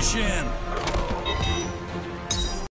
Finish him!